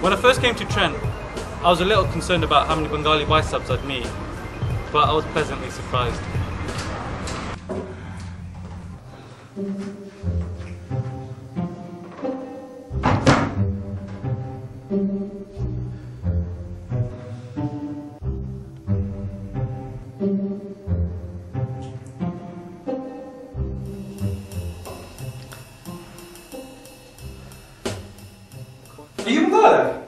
When I first came to Trent, I was a little concerned about how many Bengali biceps I'd meet, but I was pleasantly surprised. Thank you. e embora.